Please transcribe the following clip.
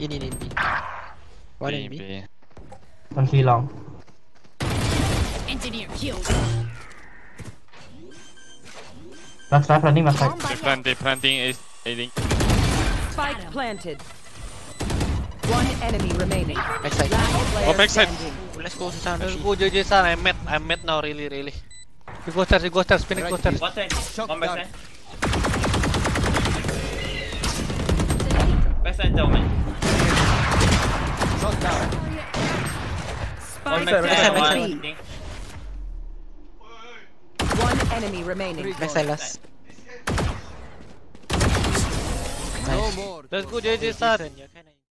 In, in, in, in. One B, in B. B. One C long. Engineer killed. Last side running, last side. They plant, they planting is aiding. Spike planted. One enemy remaining. Backside. Oh, backside. Let's go, Susan. Let's go JJ son, I'm mad, I'm mad now really really. You go stairs, you go stairs, Phoenix go stairs. One side. One back side. Back side jauh man. Spike back side, planted. one thing. One enemy remaining. Backside last. Nice. Let's go JJ son.